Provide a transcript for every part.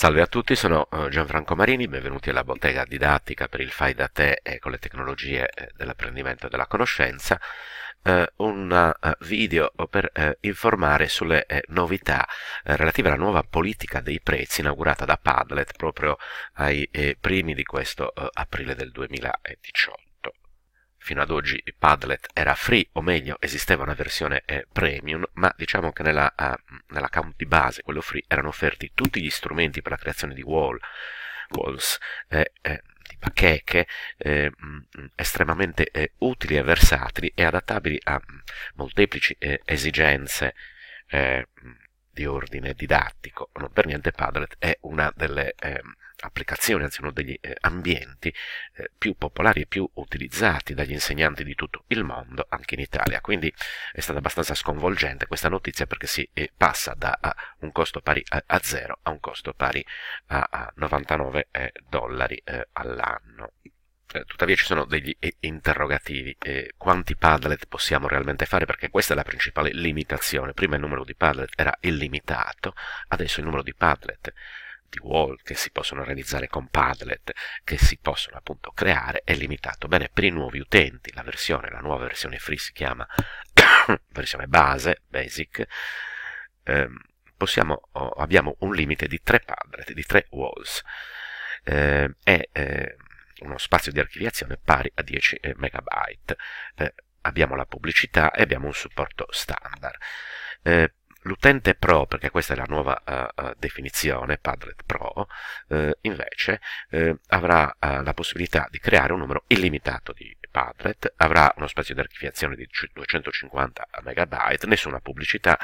Salve a tutti, sono eh, Gianfranco Marini, benvenuti alla bottega didattica per il fai da te e con le tecnologie eh, dell'apprendimento e della conoscenza. Eh, un video per informare sulle novità relative alla nuova politica dei prezzi inaugurata da Padlet proprio ai primi di questo aprile del 2018 fino ad oggi Padlet era free, o meglio, esisteva una versione eh, premium, ma diciamo che nella, uh, nell'account di base, quello free, erano offerti tutti gli strumenti per la creazione di wall, walls, eh, eh, di bacheche, eh, mh, estremamente eh, utili e versatili e adattabili a mh, molteplici eh, esigenze di ordine didattico. Non per niente Padlet è una delle applicazioni, anzi uno degli eh, ambienti eh, più popolari e più utilizzati dagli insegnanti di tutto il mondo, anche in Italia. Quindi è stata abbastanza sconvolgente questa notizia perché si eh, passa da un costo pari a, a, zero a un costo pari a, a 99 eh, dollari eh, all'anno. Eh, tuttavia ci sono degli interrogativi, eh, quanti Padlet possiamo realmente fare perché questa è la principale limitazione. Prima il numero di Padlet era illimitato, adesso il numero di Padlet di wall che si possono realizzare con Padlet, che si possono appunto creare, è limitato. Bene, per i nuovi utenti, la versione, la nuova versione free si chiama versione base, basic, ehm, possiamo, oh, abbiamo un limite di 3 Padlet, di 3 walls, eh, e eh, uno spazio di archiviazione pari a 10 eh, megabyte. Eh, abbiamo la pubblicità e abbiamo un supporto standard. Eh, L'utente Pro, perché questa è la nuova uh, uh, definizione, Padlet Pro, uh, invece avrà la possibilità di creare un numero illimitato di Padlet, avrà uno spazio di archiviazione di 250 MB, nessuna pubblicità,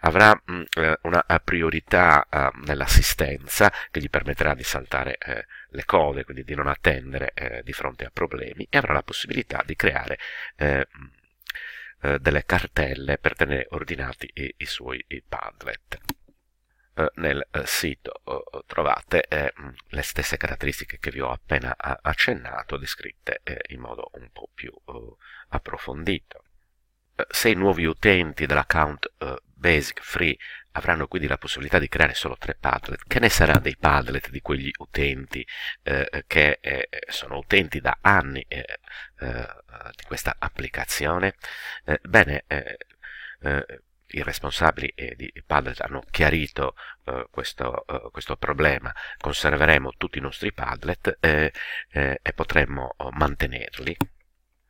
avrà mh, mm, una priorità nell'assistenza che gli permetterà di saltare le code, quindi di non attendere di fronte a problemi, e avrà la possibilità di creare eh, delle cartelle per tenere ordinati i, i suoi i Padlet. Eh, nel eh, sito trovate eh, le stesse caratteristiche che vi ho appena accennato, descritte in modo un po' più approfondito. se i nuovi utenti dell'account Basic Free avranno quindi la possibilità di creare solo tre Padlet. Che ne sarà dei Padlet di quegli utenti che sono utenti da anni di questa applicazione? Bene, i responsabili di Padlet hanno chiarito questo, questo, problema. Conserveremo tutti i nostri Padlet e potremmo mantenerli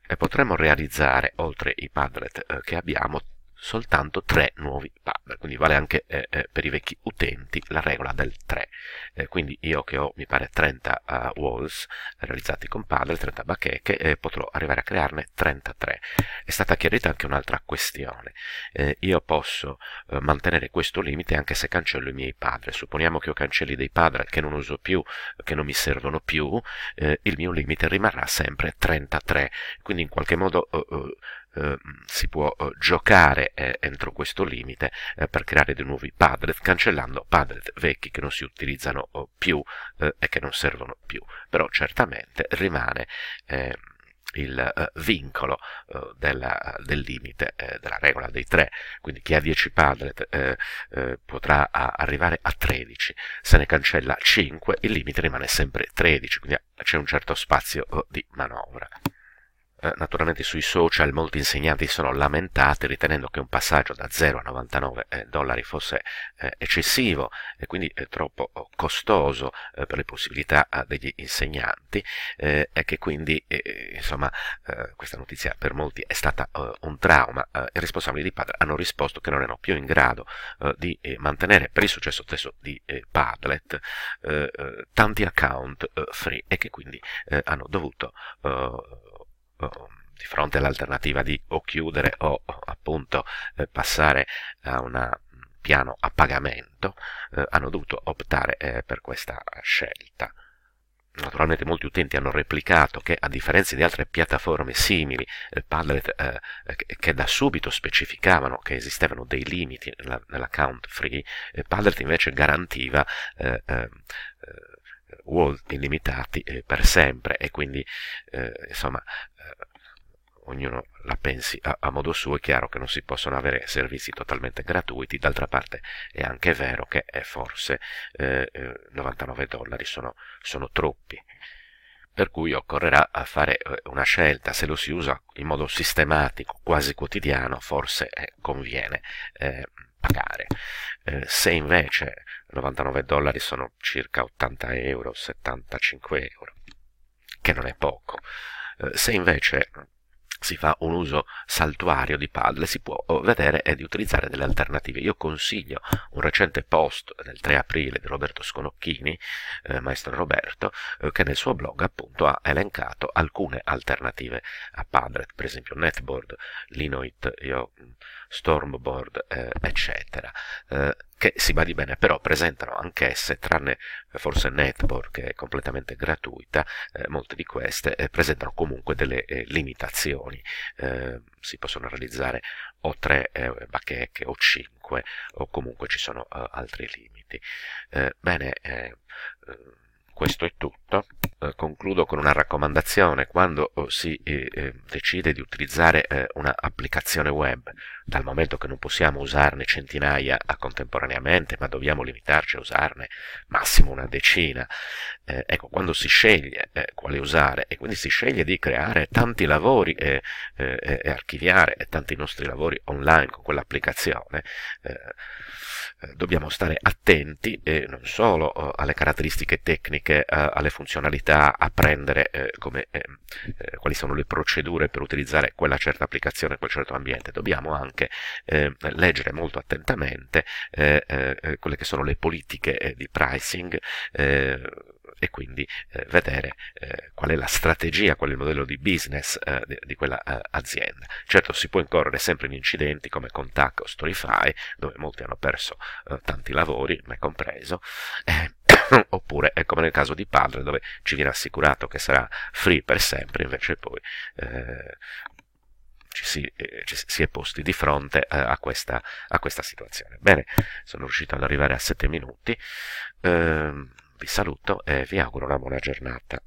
e potremmo realizzare, oltre i Padlet che abbiamo, soltanto tre nuovi partner, quindi vale anche eh, eh, per i vecchi utenti la regola del 3. Eh, quindi io che ho, mi pare, 30 uh, eh, walls realizzati con Paddle, 30 bacheche, eh, potrò arrivare a crearne 33. È stata chiarita anche un'altra questione. Eh, io posso mantenere questo limite anche se cancello i miei padre. Supponiamo che io cancelli dei padre che non uso più, che non mi servono più, il mio limite rimarrà sempre 33. Quindi in qualche modo si può eh, giocare eh, entro questo limite eh, per creare dei nuovi Padlet, cancellando Padlet vecchi che non si utilizzano più eh, e che non servono più. Però certamente rimane ehm, il uh, vincolo uh, della, del limite uh, della regola dei tre, quindi chi ha 10 Padlet potrà a, arrivare a 13, se ne cancella 5 il limite rimane sempre 13, quindi c'è un certo spazio di manovra. Eh, naturalmente sui social molti insegnanti sono lamentati ritenendo che un passaggio da 0 a 99 eh, dollari fosse eh, eccessivo e quindi troppo oh, costoso per le possibilità degli insegnanti e che quindi insomma questa notizia per molti è stata un trauma. I responsabili di Padlet hanno risposto che non erano più in grado di mantenere per il successo stesso di Padlet tanti account free e che quindi hanno dovuto di fronte all'alternativa di o chiudere o appunto eh, passare a un piano a pagamento, eh, hanno dovuto optare eh, per questa scelta. Naturalmente molti utenti hanno replicato che a differenza di altre piattaforme simili, Padlet eh, che da subito specificavano che esistevano dei limiti nell'account free, Padlet invece garantiva eh, eh, wall illimitati per sempre e quindi insomma ognuno la pensi a, a, modo suo, è chiaro che non si possono avere servizi totalmente gratuiti, d'altra parte è anche vero che eh, forse eh, 99 eh, dollari sono, sono troppi. Per cui occorrerà fare eh, una scelta, se lo si usa in modo sistematico, quasi quotidiano, forse eh, conviene eh, pagare. Eh, se invece 99 dollari sono circa 80 euro, 75 euro, che non è poco, eh, se invece si fa un uso saltuario di paddle, si può vedere e di utilizzare delle alternative. Io consiglio un recente post del 3 aprile di Roberto Sconocchini, eh, maestro Roberto, eh, che nel suo blog appunto ha elencato alcune alternative a Padlet, per esempio Netboard, Linoit, io, Stormboard, eh, eccetera. Eh, che si badi bene però presentano anch'esse, tranne eh, forse Netboard che è completamente gratuita, eh, molte di queste eh, presentano comunque delle eh, limitazioni, eh, si possono realizzare o tre eh, bacheche o cinque o comunque ci sono altri limiti. bene, questo è tutto eh, concludo con una raccomandazione. Quando oh, si eh, eh, decide di utilizzare un'applicazione web, dal momento che non possiamo usarne centinaia contemporaneamente, ma dobbiamo limitarci a usarne massimo una decina, ecco, quando si sceglie quale usare e quindi si sceglie di creare tanti lavori e archiviare tanti nostri lavori online con quell'applicazione, dobbiamo stare attenti non solo oh, alle caratteristiche tecniche, alle funzionalità, a prendere eh, come, eh, eh, quali sono le procedure per utilizzare quella certa applicazione, quel certo ambiente. Dobbiamo anche eh, leggere molto attentamente eh, eh, quelle che sono le politiche di pricing e quindi eh, vedere eh, qual è la strategia, qual è il modello di business eh, di, di, quella azienda. Certo si può incorrere sempre in incidenti come con TAC o Storyfy, dove molti hanno perso tanti lavori, me compreso, oppure è come nel caso di Padre dove ci viene assicurato che sarà free per sempre, invece poi eh, ci, si, eh, ci, si, è posti di fronte eh, a, questa, a, questa, situazione. Bene, sono riuscito ad arrivare a 7 minuti, ehm, vi saluto e vi auguro una buona giornata.